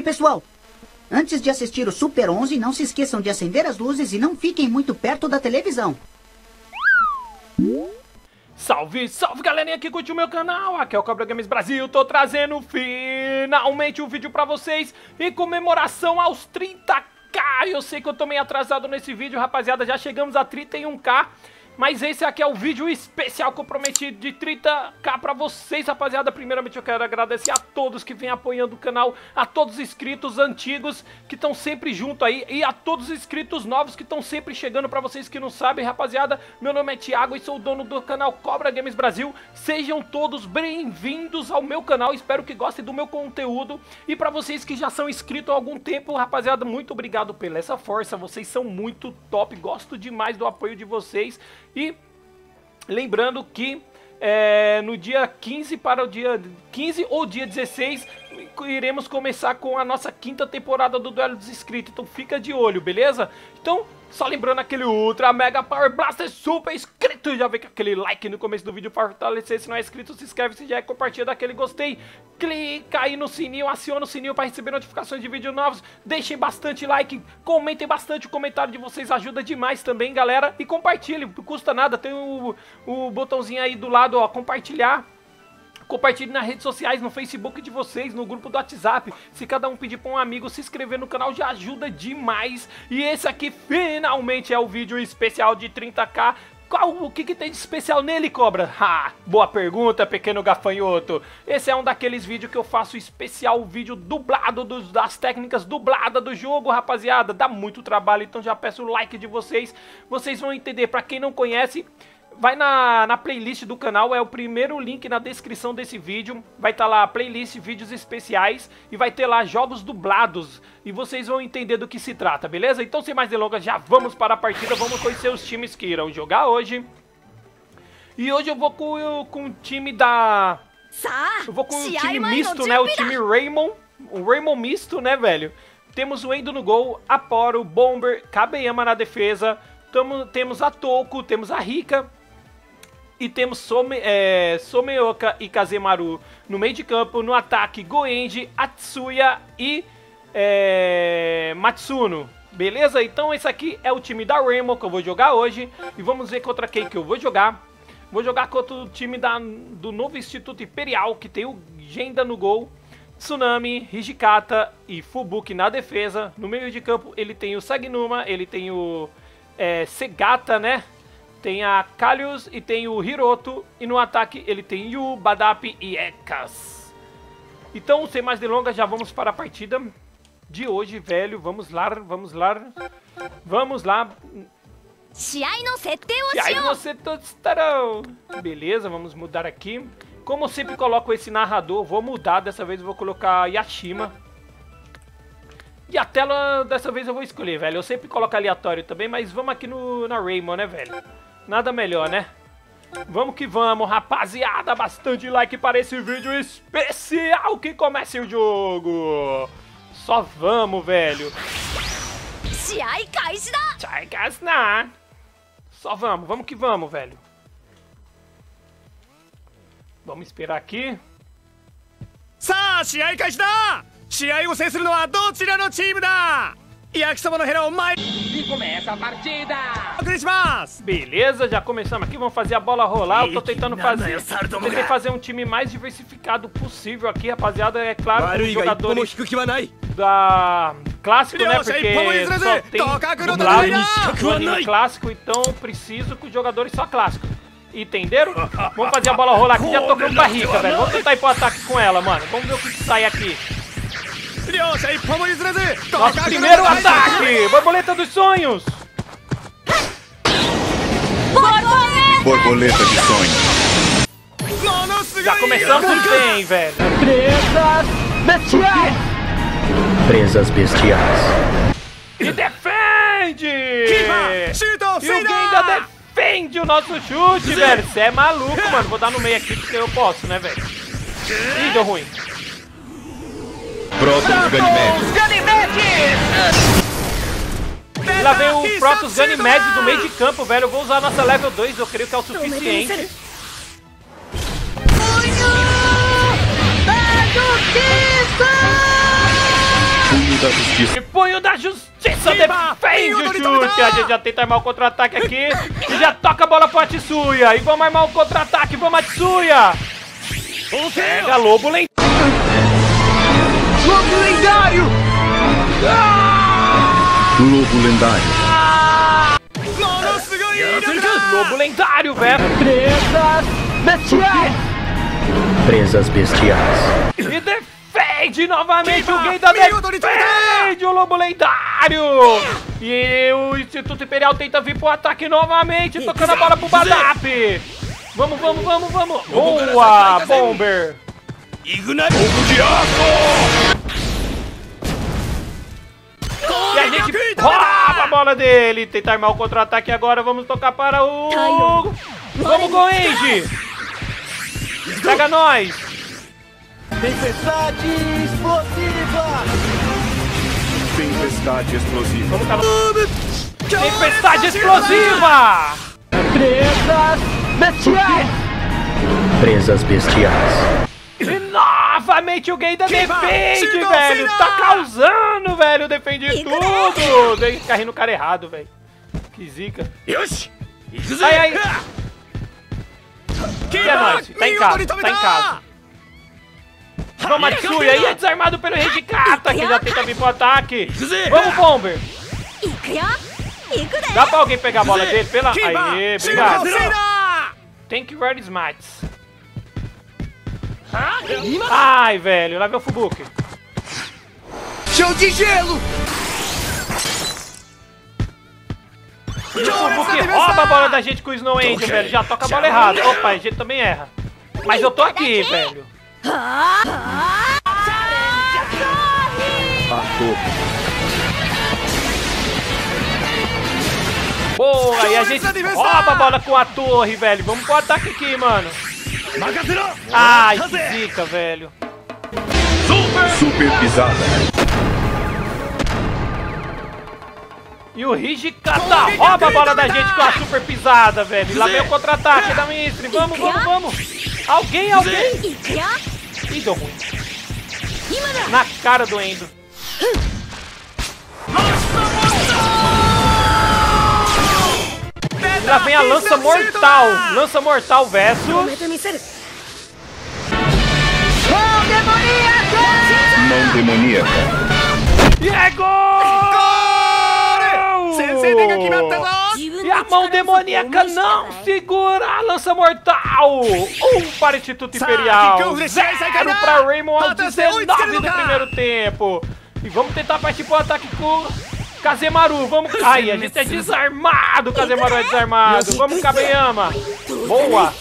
Oi, pessoal! Antes de assistir o Super 11, não se esqueçam de acender as luzes e não fiquem muito perto da televisão. Salve, salve galerinha que curte o meu canal, aqui é o Cobra Games Brasil, tô trazendo finalmente um vídeo pra vocês em comemoração aos 30k, eu sei que eu tô meio atrasado nesse vídeo rapaziada, já chegamos a 31k, mas esse aqui é o vídeo especial prometi de 30k pra vocês, rapaziada. Primeiramente eu quero agradecer a todos que vêm apoiando o canal, a todos os inscritos antigos que estão sempre junto aí e a todos os inscritos novos que estão sempre chegando pra vocês que não sabem, rapaziada. Meu nome é Thiago e sou o dono do canal Cobra Games Brasil. Sejam todos bem-vindos ao meu canal, espero que gostem do meu conteúdo. E pra vocês que já são inscritos há algum tempo, rapaziada, muito obrigado pela essa força, vocês são muito top, gosto demais do apoio de vocês. E lembrando que é, no dia 15 para o dia 15 ou dia 16 iremos começar com a nossa quinta temporada do Duelo dos Inscritos. Então fica de olho, beleza? Então só lembrando aquele Ultra Mega Power Blaster super inscrito. Já vê que aquele like no começo do vídeo para fortalecer. Se não é inscrito, se inscreve. Se já é, compartilha daquele gostei. Clica aí no sininho, aciona o sininho para receber notificações de vídeos novos. Deixem bastante like, comentem bastante. O comentário de vocês ajuda demais também, galera. E compartilhe, não custa nada. Tem o, o botãozinho aí do lado, ó, compartilhar. Compartilhe nas redes sociais, no Facebook de vocês, no grupo do WhatsApp. Se cada um pedir para um amigo se inscrever no canal, já ajuda demais. E esse aqui finalmente é o vídeo especial de 30k. Qual, o que, que tem de especial nele, Cobra? Ha, boa pergunta, pequeno gafanhoto. Esse é um daqueles vídeos que eu faço especial, vídeo dublado dos, das técnicas dubladas do jogo, rapaziada. Dá muito trabalho, então já peço o like de vocês. Vocês vão entender, para quem não conhece, vai na, na playlist do canal, é o primeiro link na descrição desse vídeo. Vai estar tá lá playlist vídeos especiais e vai ter lá jogos dublados. E vocês vão entender do que se trata, beleza? Então sem mais delongas, já vamos para a partida, vamos conhecer os times que irão jogar hoje. E hoje eu vou com, com o time da... Eu vou com o time misto, né? O time Raymond. O Raymond misto, né, velho? Temos o Endo no gol, Aporo, Bomber, Kabeyama na defesa. Tamo, temos a Toku, temos a Rika, e temos Some, é, Someoka e Kazemaru no meio de campo. No ataque, Goenji, Atsuya e é, Matsuno. Beleza? Então esse aqui é o time da Remo que eu vou jogar hoje. E vamos ver contra quem que eu vou jogar. Vou jogar contra o time da, do novo Instituto Imperial, que tem o Genda no gol. Tsunami, Hijikata e Fubuki na defesa. No meio de campo ele tem o Sagnuma, ele tem o é, Segata, né? Tem a Kalius e tem o Hiroto. E no ataque ele tem Yu, Badap e Ekas. Então, sem mais delongas, já vamos para a partida de hoje, velho. Vamos lá, vamos lá. Vamos lá. Beleza, vamos mudar aqui. Como eu sempre coloco esse narrador, vou mudar. Dessa vez eu vou colocar Yashima. E a tela, dessa vez eu vou escolher, velho. Eu sempre coloco aleatório também, mas vamos aqui no, na Raymond, né, velho? Nada melhor, né? Vamos que vamos, rapaziada. Bastante like para esse vídeo especial que comece o jogo. Só vamos, velho. Só vamos, vamos que vamos, velho. Vamos esperar aqui. さあ試合開始だ試合を制するのはどちらのチームだ Yakisoba no Herão mais... E começa a partida! Christmas! Beleza, já começamos aqui, vamos fazer a bola rolar, eu tô tentando fazer... Tentei fazer um time mais diversificado possível aqui, rapaziada, é claro, os jogadores da... Clássico, né, porque só tem dublado clássico, então preciso que os jogadores só clássicos. Entenderam? Vamos fazer a bola rolar aqui, já tô tocando barriga, velho. Vamos tentar ir pro ataque com ela, mano. Vamos ver o que sai aqui. Nosso primeiro ataque! Borboleta dos sonhos! Borboleta de sonhos. Já começamos bem, velho. Presas bestiais! Presas bestiais. E defende! E o Genda defende o nosso chute, velho. Você é maluco, mano. Vou dar no meio aqui porque eu posso, né, velho? Ih, deu ruim. Protos Ganimedes! Lá vem o Protos Ganimedes do meio de campo, velho. Eu vou usar a nossa level 2, eu creio que é o suficiente. da justiça. Punho da justiça defende o chute. A gente já tenta armar o contra-ataque aqui. E já toca a bola pro Atsuya. E vamos armar o contra-ataque. Vamos, Atsuya. Pega Lobo lendário. Lobo lendário! Lobo lendário. Lobo lendário, velho. Presas bestiais! Presas bestiais. E defende novamente o Geida defende o Lobo Lendário. E o Instituto Imperial tenta vir pro ataque novamente, tocando a bola pro Badap. Vamos, vamos, vamos, vamos. Boa, Bomber. E a gente rouba a bola dele. Tentar armar o contra-ataque agora. Vamos tocar para o... Vamos, Goenji. Pega nós. Tempestade explosiva! Tempestade explosiva. Vamos, cara. Tempestade explosiva. Presas bestiais! Presas bestiais. E novamente o Geida defende, velho. Tá causando, velho. Defende tudo. Dei carrinho no cara errado, velho. Que zica. Ai, ai. Que é nóis. Tá em casa, tá em casa. Vamos, Matsuya. Aí é desarmado pelo Rei Kata, que já tenta vir pro ataque. Vamos, Bomber. Dá pra alguém pegar a bola dele? Pela... Aê, obrigado. Thank you very much. Ai, velho. Lá vem o Fubuki. Chão de gelo! E o Fubuki rouba a bola da gente com o Snow Angel, velho. Já toca a bola errada. Opa, a gente também erra. Mas eu tô aqui, velho. Boa, e a gente rouba a bola com a torre, velho. Vamos pro ataque aqui, mano. Ai, que zica, velho. Super pisada. E o Hijikata rouba a bola da gente com a super pisada, velho. E lá vem o contra-ataque da Mystery. Vamos, vamos, vamos. Alguém, alguém. Ih, deu ruim. Na cara do Endo. E lá vem a lança mortal. Lança mortal versus... Mão demoníaca. E é gol! E a mão demoníaca não segura a lança mortal! Um para o Instituto Imperial, zero para Raymond aos 19 do primeiro tempo. E vamos tentar partir pro ataque com Kazemaru, vamos... Ai, a gente é desarmado, Kazemaru é desarmado. Vamos, Kabeyama. Boa.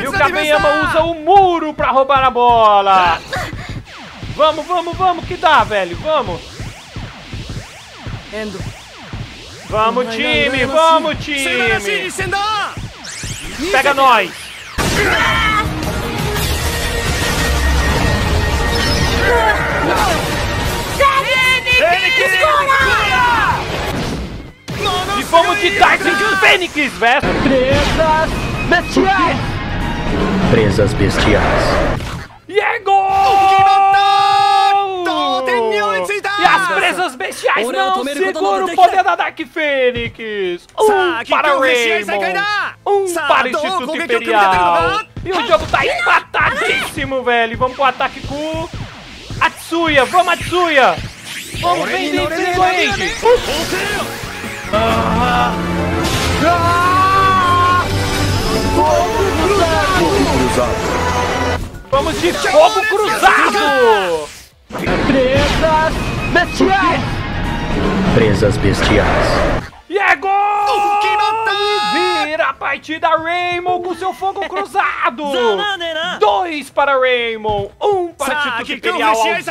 E o Kabeyama usa o muro pra roubar a bola. Vamos, vamos, vamos, que dá, velho. Vamos. Vamos, time, vamos, time. Pega nós. De Dark Fênix, velho. Presas bestiais! Presas bestiais. E é gol! E as presas bestiais não seguram o poder da Dark Fênix! Um para Raymond! Um para o Instituto Imperial! E o jogo tá empatadíssimo, velho! Vamos pro ataque com Atsuya! Vamos, Atsuya! Vamos, vem, vem, vem, Goenji! Fogo cruzado. Vamos de fogo cruzado! Presas bestiais! Presas bestiais. E é gol! Vira a partida Raymond com seu fogo cruzado! Dois para Raymond, um para o Instituto Imperial aos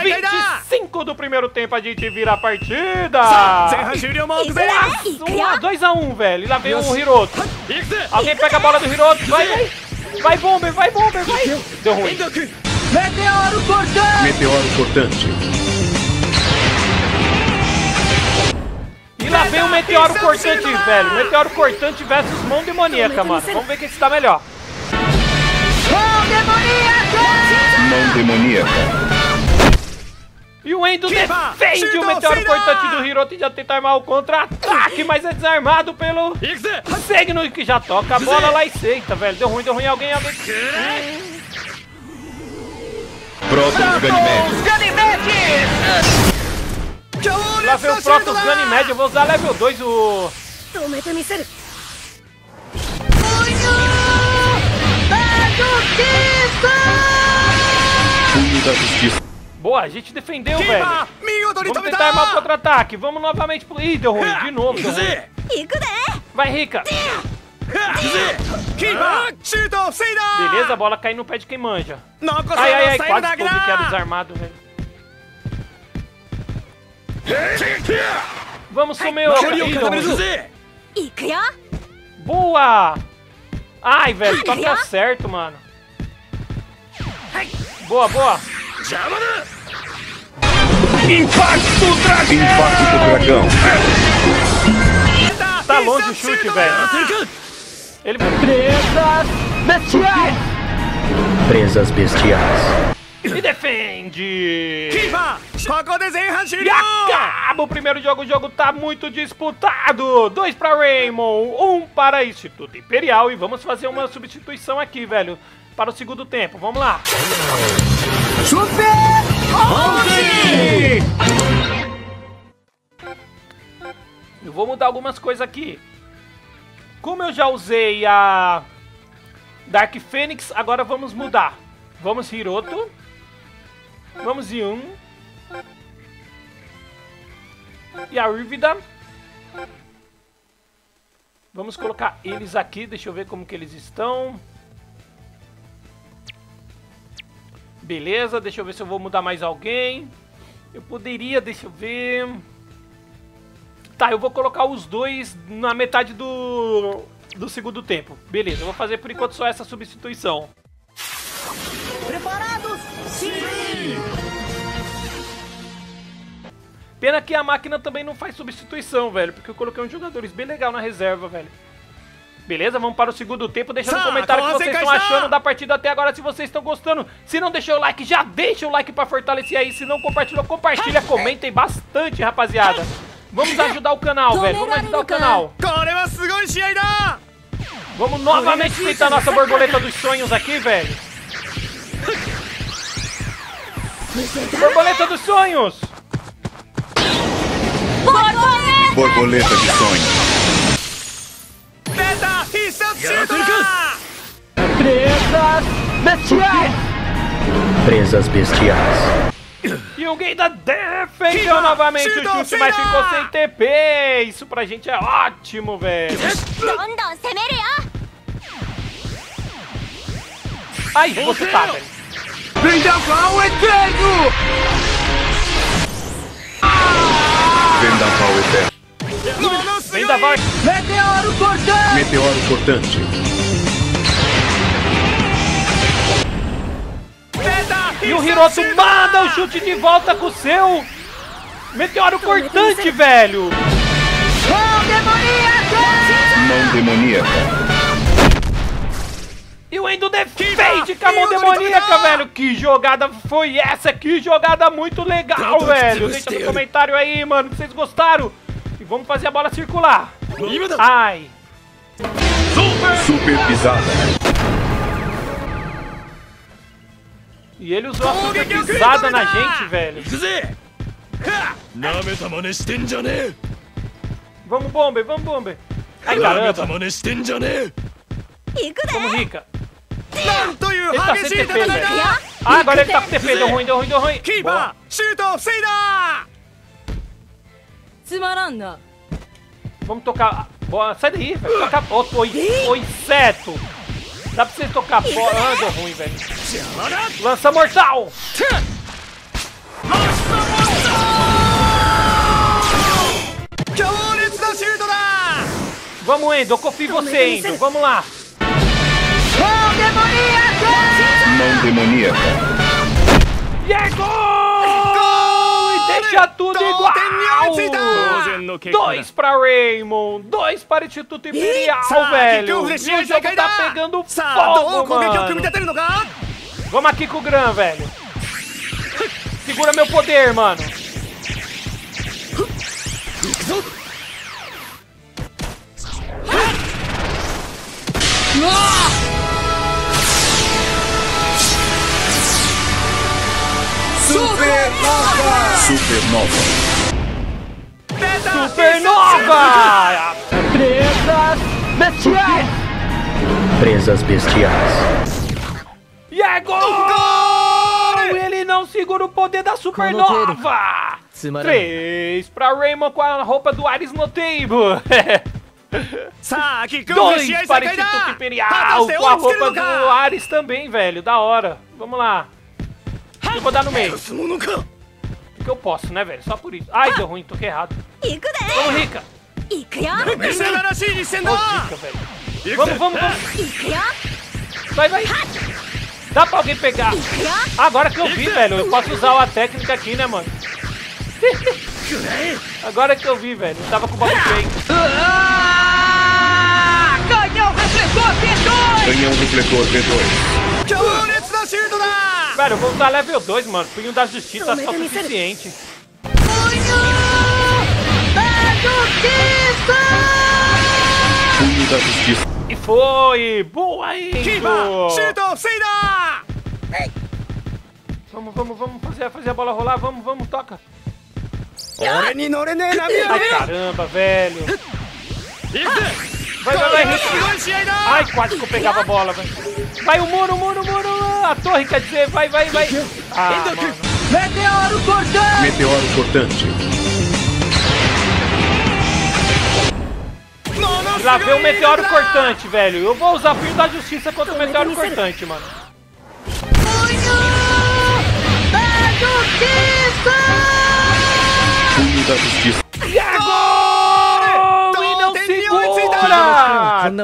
25 do primeiro tempo a gente vira a partida! 1 a 2 a 1, velho. E lá vem o Hiroto. Alguém pega a bola do Hiroto. Vai, vai. Vai, Bomber, vai, Bomber, vai. Deu ruim. Meteoro cortante! Meteoro cortante. Lá vem o Meteoro Cortante, velho. Meteoro Cortante versus Mão Demoníaca, mano. Vamos ver quem está melhor. Mão demoníaca. E o Endo defende o meteoro cortante do Hiroto e já tenta armar o contra-ataque, mas é desarmado pelo Segno que já toca a bola lá e seita, velho. Deu ruim, deu ruim. Alguém, alguém. Prótons Ganymed. Lá vem o Protos Ganymed, eu vou usar level 2 o... Boa, a gente defendeu, velho. Vamos tentar armar o contra-ataque. Vamos novamente pro... Ih, deu ruim. De novo, deu ruim. Vai, Rica. Beleza, a bola cai no pé de quem manja. Ai, ai, ai, quase ficou desarmado, velho. Vamos, Sumeu! Boa! Ai, velho, toca tá certo, mano. Boa, boa. Impacto do dragão! Impacto do dragão. Tá longe o chute, velho. Ele... Presas bestiais! Presas bestiais e defende! Kiva! E acaba o primeiro jogo, o jogo tá muito disputado! Dois pra Raymond, um para Instituto Imperial e vamos fazer uma substituição aqui, velho, para o segundo tempo, vamos lá! Eu vou mudar algumas coisas aqui. Como eu já usei a Dark Phoenix, agora vamos mudar. Vamos Hiroto. Vamos Yun. E a Rivida. Vamos colocar eles aqui, deixa eu ver como que eles estão. Beleza, deixa eu ver se eu vou mudar mais alguém. Eu poderia, deixa eu ver... Tá, eu vou colocar os dois na metade do, do segundo tempo. Beleza, eu vou fazer por enquanto só essa substituição. Pena que a máquina também não faz substituição, velho, porque eu coloquei uns jogadores bem legal na reserva, velho. Beleza? Vamos para o segundo tempo. Deixa no comentário o que vocês estão achando da partida até agora, se vocês estão gostando. Se não deixou o like, já deixa o like para fortalecer aí. Se não compartilhou, compartilha, comentem bastante, rapaziada. Vamos ajudar o canal, velho. Vamos ajudar o canal. Vamos novamente fritar nossa borboleta dos sonhos aqui, velho. Borboleta dos sonhos! Borboleta! Borboleta de sonho. Preta e Sansida! Presas bestiais! Presas bestiais. E tá o Gaida defendeu novamente Shido, o chute, mas ficou sem TP. Isso pra gente é ótimo, velho. Aí, você tá, velho. é treino. Vendaval eterno. Vendaval! Meteoro cortante! Meteoro cortante. E o Hiroto manda o chute de volta com o seu Meteoro cortante, velho! Mão demoníaca! Mão demoníaca. E o Endo defende com a mão demoníaca, velho. Que jogada foi essa? Que jogada muito legal, velho. Deixa no comentário aí, mano, que vocês gostaram. E vamos fazer a bola circular. Ai. Super, Super pisada. E ele usou a super pisada na gente, velho. Vamos, Bomber, vamos, Bomber. Ai, caramba. Vamos, Rica. Tá ah, agora ele tá com TP, deu ruim, deu ruim, deu ruim. Kiba, chuta, seida! Sumaranda. Vamos tocar. Boa, sai daí, velho. Toca. Oi, oh, inseto! Dá pra você tocar bola. Ah, deu ruim, velho. Lança mortal! Lança mortal! Vamos, Endo, eu confio em você, Endo. Vamos lá. Mão demoníaca! Mão demoníaca. E é gol! gol! E deixa tudo igual! Dois pra Raymond, dois para Instituto Imperial, velho! E o jogo tá pegando fogo, mano! Vamos aqui com o Gran, velho! Segura meu poder, mano! Ah! Supernova. Supernova! Presas bestiais! Presas bestiais. E é gol! Ele não segura o poder da Supernova! Três pra Raymond com a roupa do Ares no table. さあキックオフ試合 Dois para 再開 Instituto だ果た Imperial して com a 追いつける roupa の do か Ares também, velho. Da hora. Vamos lá. Eu vou dar no meio. Porque eu posso, né, velho? Só por isso. Ai, deu ruim, toquei errado. Vamos, Rica. Vamos, Vamos, vamos, vamos. Vai, vai. Dá pra alguém pegar. Agora que eu vi, velho, eu posso usar a técnica aqui, né, mano? Agora que eu vi, velho. Eu tava com o bagulho bem. Canhão refletor V2! Canhão refletor V2. Pera, eu vou usar level 2, mano. Punho da Justiça é só suficiente. Punho da Justiça! Punho da Justiça. E foi! Boa, Ingo! Kiba! Shido! Seira! Vamos, vamos, vamos fazer, fazer a bola rolar. Vamos, vamos, toca. Ai, caramba, velho. Vai, vai, vai, Ai, quase que eu pegava a bola, velho. Vai, o muro, o muro, o muro. A torre, quer dizer, vai, vai, vai. Ah. Meteoro cortante! Meteoro cortante. Lá veio o meteoro cortante, velho. Eu vou usar punho da justiça contra o meteoro cortante, mano. Punho da justiça! Punho da justiça! E é agora? segunda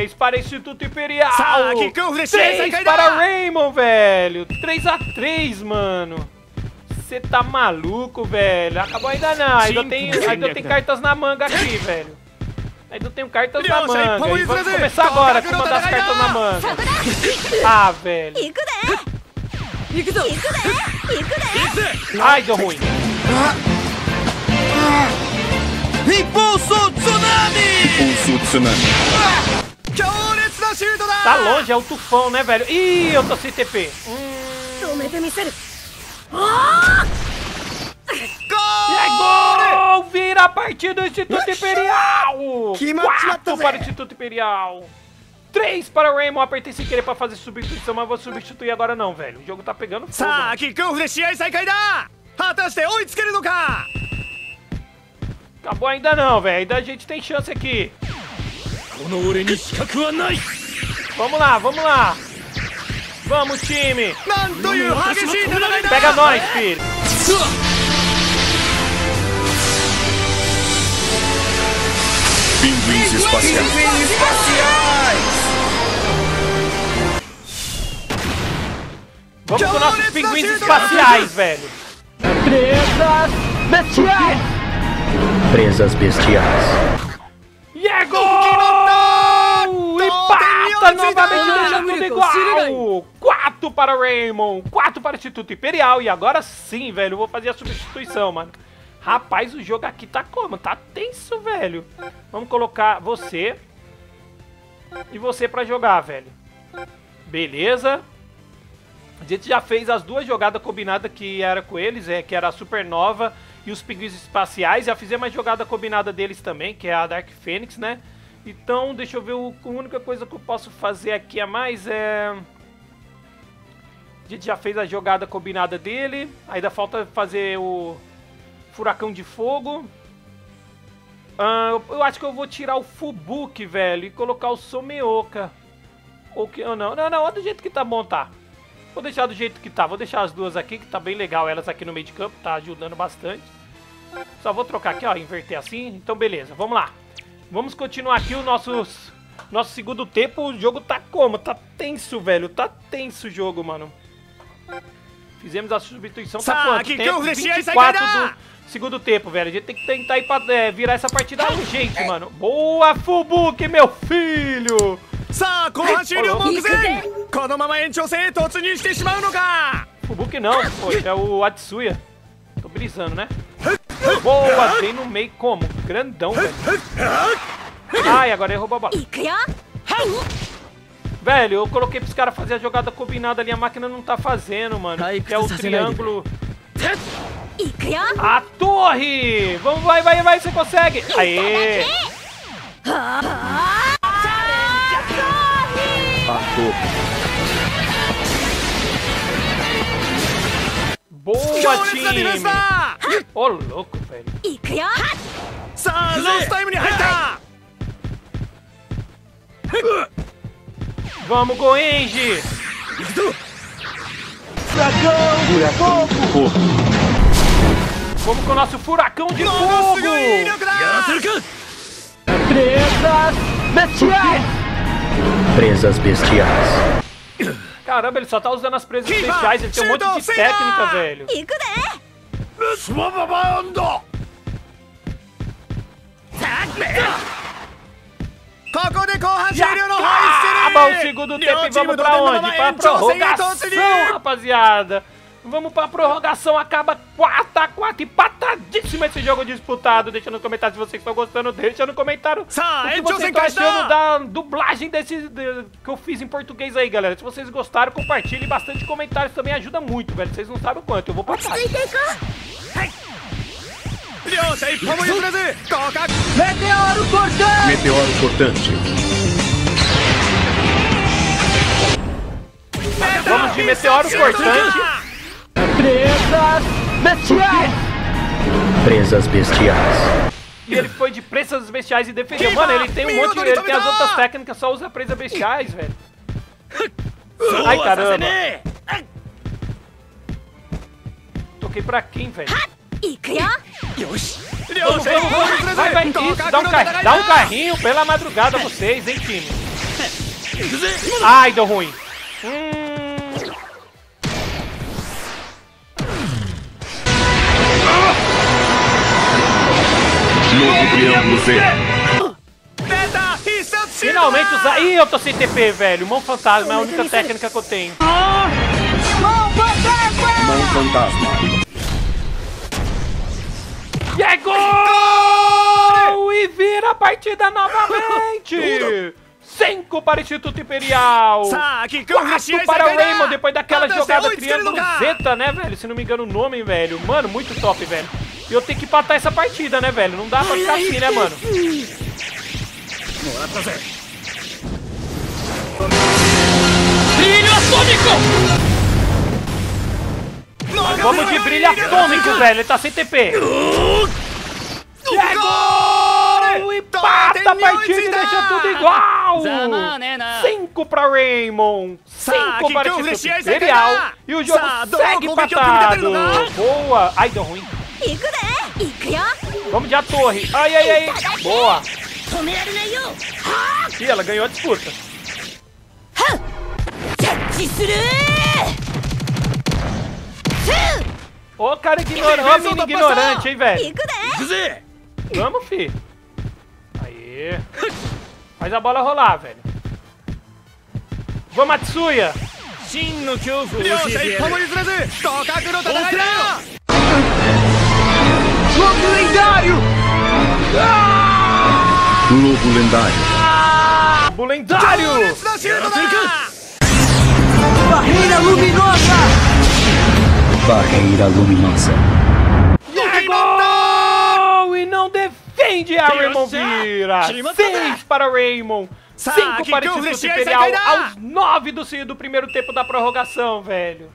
Três para Instituto Imperial. Saque, três, três para Raymond, velho. 3x3, mano. Você tá maluco, velho. Acabou ainda não. Ainda tem, ainda tem cartas na manga aqui, velho. Ainda tem cartas na manga. E vamos começar agora com uma das cartas na manga. Ah, velho. Ai, deu ruim. Ah! Impulso Tsunami. 強烈なシュートだ Tá longe, é o tufão, né, velho? Ih, eu tô sem TP. Hum. 止めてみせる E é gol! Vira a partida do Instituto Imperial! Que mata- Quatro mata, para o Zé. Instituto Imperial! Três para o Raymond. Apertei sem querer pra fazer substituição, mas vou substituir agora não, velho. O jogo tá pegando fogo. さあキックオフで試合再開だ果たして追いつけるのか Acabou ainda não, velho. Ainda a gente tem chance aqui. Vamos lá, vamos lá. Vamos, time. Pega nós, filho. Pinguins espaciais. Pinguins espaciais. Vamos com nossos pinguins espaciais, velho. Presas bestiais. Presas bestiais. E é gol! Empata Tem novamente, milhões deixa de tudo igual! 4 para o Raymond, 4 para o Instituto Imperial. E agora sim, velho, eu vou fazer a substituição, mano. Rapaz, o jogo aqui tá como? Tá tenso, velho. Vamos colocar você e você pra jogar, velho. Beleza. A gente já fez as duas jogadas combinadas que era com eles, é, que era a Supernova e os pinguins espaciais. Já fizemos a jogada combinada deles também, que é a Dark Phoenix, né? Então, deixa eu ver, o- a única coisa que eu posso fazer aqui a mais é... A gente já fez a jogada combinada dele, ainda falta fazer o Furacão de Fogo. Ah, eu- acho que eu vou tirar o Fubuki, velho, e colocar o Someoka. Ou que ou não. Não, não, do jeito que tá bom, tá. Vou deixar do jeito que tá. Vou deixar as duas aqui, que tá bem legal. Elas aqui no meio de campo, tá ajudando bastante. Só vou trocar aqui, ó, inverter assim. Então, beleza, vamos lá. Vamos continuar aqui o nosso, nosso segundo tempo. O jogo tá como? Tá tenso, velho. Tá tenso o jogo, mano. Fizemos a substituição, tá quanto tempo? que eu deixei essa 24 ganhar? do segundo tempo, velho. A gente tem que tentar ir pra, é, virar essa partida urgente, mano. Boa, Fubuki, meu filho! さあ後半終了目前このまま延長戦へ突入してしまうのか Fubuki não, pô, é o Atsuya. Tô brisando, né? Boa, bem no meio como? Grandão, velho. Ai, agora ele roubou a bola. いくよ Velho, eu coloquei pros caras fazer a jogada combinada ali, a máquina não tá fazendo, mano. Ai, Que é o precisa ser grande. triângulo. いくよ A torre! Vamos, vai, vai, vai, você consegue! Aê! Boa, time! Ô, oh, louco, velho. Vamos, Goenji! Dragão de fogo! Vamos com o nosso furacão de fogo! Tretas bestiais! presas bestiais. Caramba, ele só tá usando as presas bestiais, ele tem um monte de técnica, velho. Acaba o segundo tempo e vamos pra onde? Pra prorrogação, rapaziada! Vamos pra prorrogação, acaba 4x4, empatadíssimo esse jogo disputado. Deixa no comentário se vocês estão gostando, deixa no comentário Sa, o que vocês estão achando da dublagem desse de, que eu fiz em português aí, galera. Se vocês gostaram, compartilhe bastante comentários, também ajuda muito, velho. Vocês não sabem o quanto, eu vou passar. Meteoro cortante! Meteoro cortante. Vamos de meteoro cortante. Presas bestiais! Presas bestiais. E ele foi de presas bestiais e defendeu. Mano, ele tem um monte de. Ele tem as outras técnicas, só usa presas bestiais, velho. Ai caramba! Toquei pra quem, velho? Vamos, vamos, vamos. Vai, vai, isso, dá um, carrinho, dá um carrinho pela madrugada a vocês, hein, time? Ai, deu ruim. Hum. Novo Triângulo Z. Finalmente usar. Ih, eu tô sem TP, velho. Mão fantasma é a única técnica que eu tenho. Ah! Mão fantasma! Mão fantasma. E é gol! E vira a partida novamente! 5 para o Instituto Imperial. 4 para o Raymond depois daquela jogada triângulo Z, né, velho? Se não me engano o nome, velho. Mano, muito top, velho. E eu tenho que empatar essa partida, né, velho? Não dá pra ficar assim, né, mano? Brilho atômico! Vamos de brilho atômico, velho. Ele tá sem TP. Chegou! Gol, empata pra e deixa tudo igual! Cinco pra Raymond, Cinco para o Imperial e o jogo segue empatado! Boa! Ai, deu ruim! Vamos de a torre! Ai, ai, ai! Boa! E ela ganhou a disputa! Ô, oh, cara ignorante, menino ignorante, hein, velho! Vamos, fi! Faz a bola rolar, velho. Vamos, Matsuya! Sim, no kyofu o Globo lendário! Ah! Globo lendário. Globo lendário! Barreira luminosa! Barreira luminosa. Indy é a Raymond vira. Seis para Raymond. Cinco para Instituto Imperial aos nove do, do primeiro tempo da prorrogação, velho.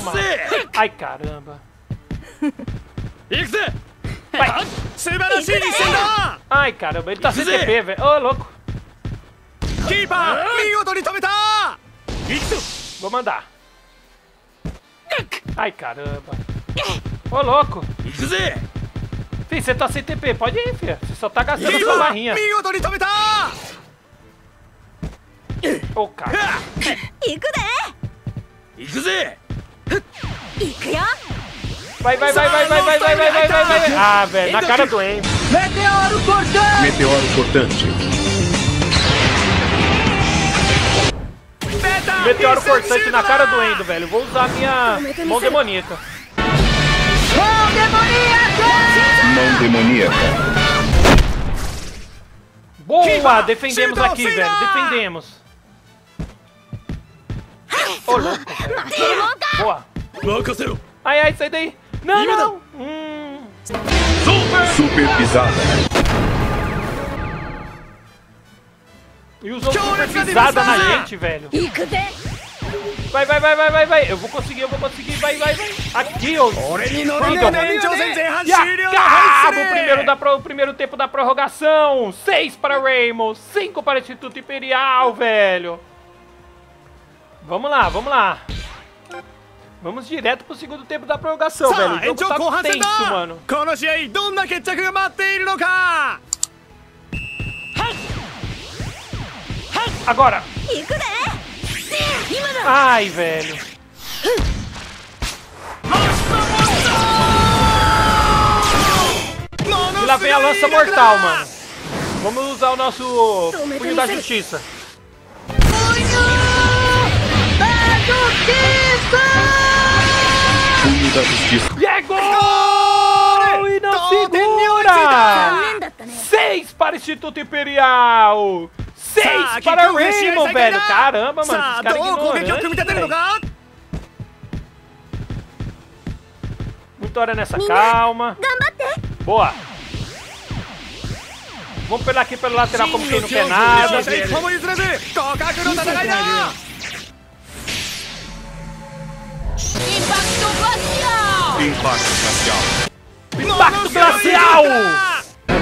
Toma. Ai, caramba. Vai. Ai, caramba, ele tá sem CTP, velho. Ô, louco. Ah. Vou mandar. Ai, caramba. Ô, oh, louco. Fih, você tá sem TP, pode ir, filho. Você só tá gastando sua barrinha. Ô, oh, cara. Vai, vai, vai, vai, vai, vai, vai, vai, vai, vai, vai. Ah, velho, na cara do Amy. Meteoro cortante! Meteoro cortante. Meteoro cortante na cara do Endo, velho. Vou usar minha mão demoníaca. Mão demoníaca! mão demoníaca. Boa! Defendemos aqui, velho. Defendemos. Boa. Ai, ai, sai daí. Não, não. Hum. Super. Super pisada. E usou super pisada na gente, velho. Vai, vai, vai, vai, vai, vai. Eu vou conseguir, eu vou conseguir. Vai, vai, vai. Aqui, ô. E acaba o primeiro, da pro, o primeiro tempo da prorrogação. Seis para Raymond, cinco para o Instituto Imperial, velho. Vamos lá, vamos lá. Vamos direto pro segundo tempo da prorrogação, Sa velho. O jogo tá tenso, mano. Agora. Ai, velho. E lá vem a lança mortal, mano. Vamos usar o nosso punho da justiça. Punho da justiça! Punho da justiça. E é gol! E não segura! Seis para o Instituto Imperial! Seis para o Rainbow, velho. Caramba, mano. Esse cara Vitória nessa calma. Boa. Vamos pela aqui pelo lateral como quem não quer nada. Impacto glacial! Impacto glacial! Impacto glacial!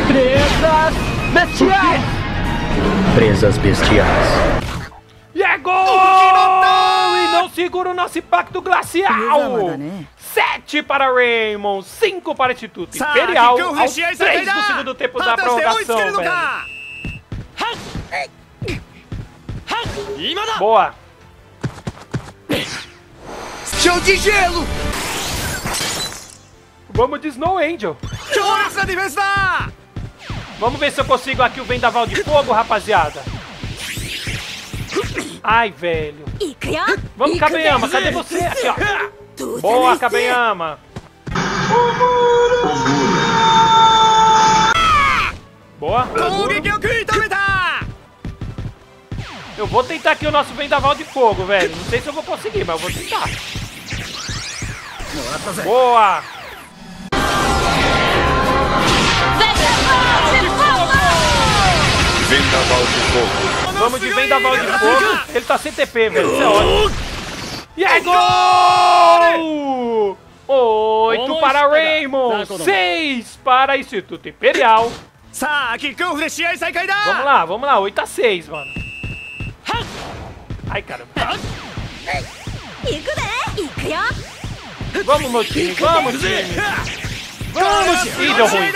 Tretas bestiais! Presas bestiais. E é gol! E não segura o nosso impacto glacial! Sete para Raymond, cinco para Instituto Imperial, aos 3 do segundo tempo da prorrogação, velho. Boa! Show de gelo! Vamos de Snow Angel! Chora, defesa! Vamos ver se eu consigo aqui o Vendaval de Fogo, rapaziada. Ai, velho. Vamos, Kabeyama, cadê você? Aqui, ó. Boa, Kabeyama. Boa. Eu vou tentar aqui o nosso Vendaval de Fogo, velho. Não sei se eu vou conseguir, mas eu vou tentar. Boa. vendaval de fogo. Vamos de vendaval de fogo. Ele tá, tá sem TP, velho. Isso é, é ótimo. E é gol! 8 para Raymond, 6 para Instituto Imperial. Vamos lá, vamos lá, 8 a 6, mano. Ai, caramba. Vamos, meu time, vamos, time. Vamos, time, deu ruim.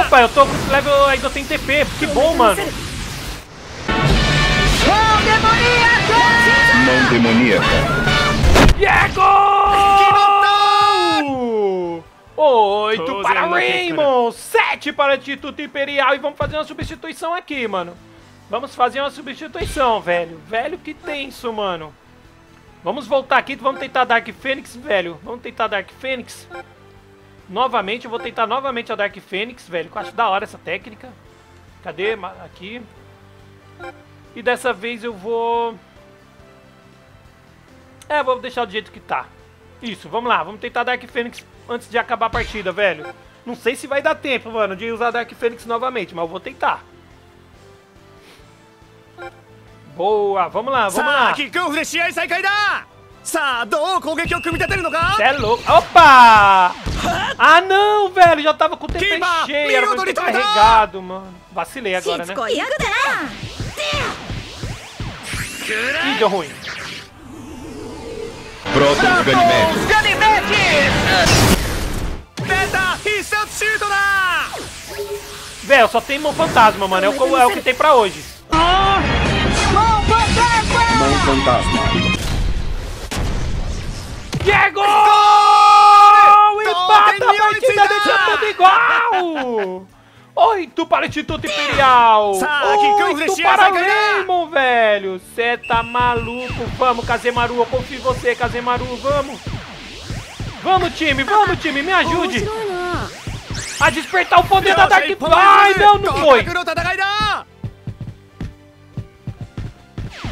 Opa, eu tô com level ainda tem TP. Que bom, mano. Mão demoníaca! Mão demoníaca. E é gol! Oito para Raymond, sete para Instituto Imperial e vamos fazer uma substituição aqui, mano. Vamos fazer uma substituição, velho. Velho, que tenso, mano. Vamos voltar aqui, vamos tentar Dark Fênix, velho. Vamos tentar Dark Fênix. Novamente, eu vou tentar novamente a Dark Fênix, velho. Eu acho da hora essa técnica. Cadê? Aqui. E dessa vez eu vou... É, vou deixar do jeito que tá. Isso, vamos lá. Vamos tentar Dark Fênix antes de acabar a partida, velho. Não sei se vai dar tempo, mano, de usar Dark Fênix novamente, mas eu vou tentar. Boa, vamos lá, vamos さ lá. あキックオフで試合再開ださあどう攻撃を組み立てるのか Cê é louco. Opa! Ah, não, velho. Já tava com o tempo Queima! cheio. Era pra eu ter Mirodo de tudo! carregado, mano. Vacilei し agora, つ né? こいやくだ Ih, deu ruim. Protos Ganimedes. ベータ必 Velho, só tem mão fantasma, mano. É o, que- é o que tem pra hoje. Mão mão fantasma. Diego! Empata a partida deixando tudo igual! 8 para o Instituto Imperial! 8 para o Raymond, velho! Cê tá maluco! Vamos, Kazemaru, eu confio em você, Kazemaru, vamos! Vamos, time, vamos, time, me ajude! A despertar o poder da Dark Fly! Não, não foi!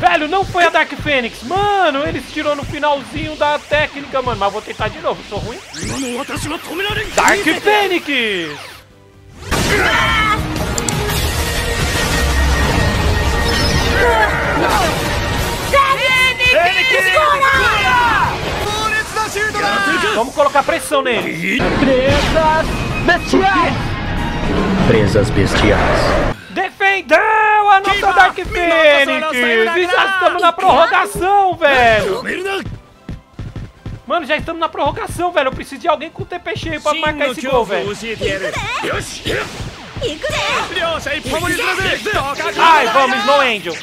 Velho, não foi a Dark Fênix. Mano, ele tirou no finalzinho da técnica, mano. Mas vou tentar de novo, sou ruim. Dark Fênix! Vamos colocar pressão nele. Presas bestiais. Presas bestiais. Defendeu a nossa Kiba! Dark Phoenix! E já estamos na prorrogação, velho! Mano, já estamos na prorrogação, velho. Eu preciso de alguém com TP cheio pra marcar esse gol, velho. Ai, vamos, Snow Angel.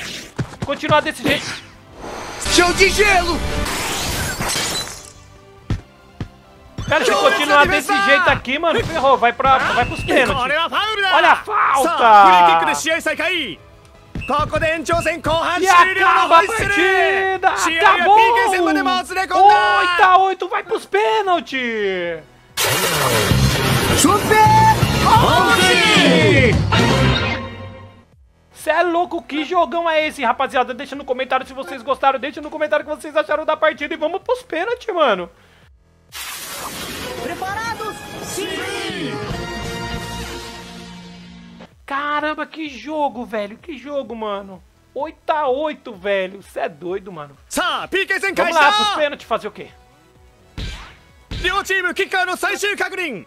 Continuar desse jeito. Show de gelo! Cara, se continuar desse jeito aqui, mano, ferrou. Vai, pra, vai pros pênaltis. Olha a falta! E acaba a partida! Acabou! 8 a 8 vai pros pênaltis! Chute! Cê é louco, que jogão é esse, rapaziada? Deixa no comentário se vocês gostaram, deixa no comentário o que vocês acharam da partida e vamos pros pênaltis, mano. Caramba, que jogo, velho. Que jogo, mano. 8x8, velho. Você é doido, mano. Vamos lá pros pênaltis fazer o quê?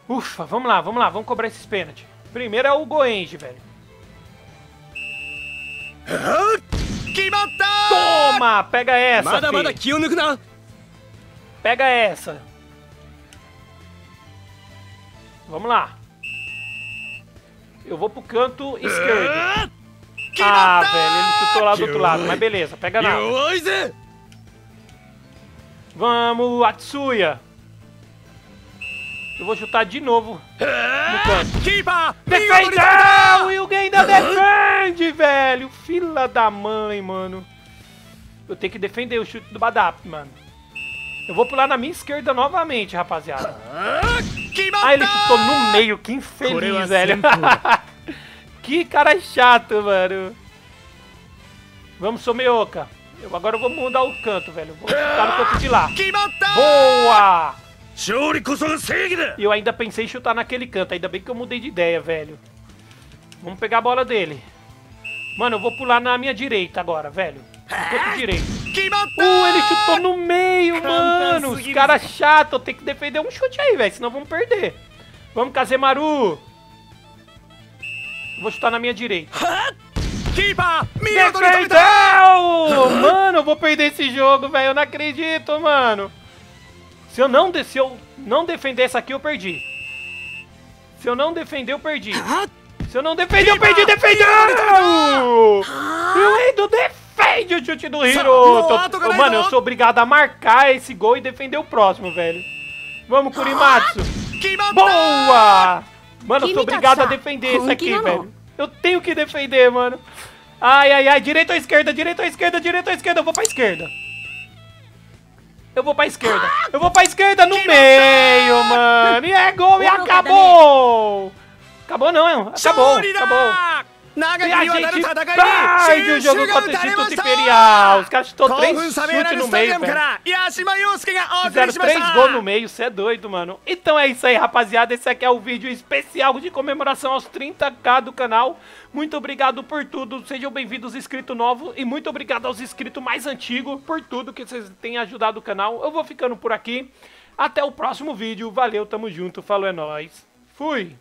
Ufa, vamos lá, vamos lá. Vamos cobrar esses pênaltis. Primeiro é o Goenji, velho. Toma! Pega essa, mada, Pega essa. Vamos lá. Eu vou pro canto esquerdo. Ah, ah velho, ele chutou lá do outro lado, mas beleza, pega na. Vamos, Atsuya. Eu vou chutar de novo no canto. Defendeu! E Yugen ah, ainda defende, velho. Fila da mãe, mano. Eu tenho que defender o chute do Badap, mano. Eu vou pular na minha esquerda novamente, rapaziada. Ah, ele chutou no meio, que infeliz, velho. que cara chato, mano. Vamos, Someoka. Eu agora eu vou mudar o canto, velho. Vou chutar no canto de lá. Boa! E eu ainda pensei em chutar naquele canto. Ainda bem que eu mudei de ideia, velho. Vamos pegar a bola dele. Mano, eu vou pular na minha direita agora, velho. Canto direito quem! Uh, ele chutou no meio, mano! Os caras chato, tem que defender um chute aí, velho, senão vamos perder. Vamos, Kazemaru! Vou chutar na minha direita. Kiba! Defendeu! Mano, eu vou perder esse jogo, velho, eu não acredito, mano! Se eu não, se eu não defender essa aqui, eu perdi. Se eu não defender, eu perdi. Se eu não defender, eu perdi! Defendeu! Eu ainda defendo! defende o chute do Hiro! Tô... Mano, eu sou obrigado a marcar esse gol e defender o próximo, velho. Vamos, Kurimatsu! Boa! Mano, eu sou obrigado a defender esse aqui, velho. Eu tenho que defender, mano. Ai, ai, ai. Direita ou esquerda? Direita ou esquerda? Direita ou esquerda? Eu vou pra esquerda. Eu vou pra esquerda. Eu vou pra esquerda no meio, mano. E é gol e acabou! Acabou não, acabou, acabou. 長き E a にわたる gente 戦い perde o に jogo 終止 contra が o 打たれま Instituto した Imperial. Os caras chutou 興 três 奮冷めやら chutes ぬ no スタジ meio, アムか velho. ら八島陽介がお送 Fizeram りしまし três た gols no meio, cê é doido, mano. Então é isso aí, rapaziada. Esse aqui é o vídeo especial de comemoração aos 30k do canal. Muito obrigado por tudo. Sejam bem-vindos, inscrito novo. E muito obrigado aos inscritos mais antigos por tudo que vocês têm ajudado o canal. Eu vou ficando por aqui. Até o próximo vídeo. Valeu, tamo junto. Falou, é nóis. Fui!